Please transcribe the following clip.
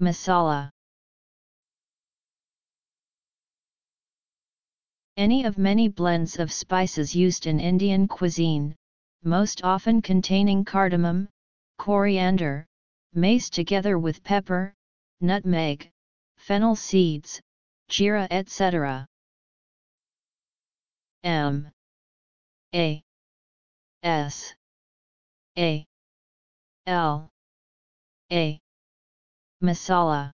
Masala. Any of many blends of spices used in Indian cuisine, most often containing cardamom, coriander, mace together with pepper, nutmeg, fennel seeds, jeera etc. M. A. S. A. L. A Masala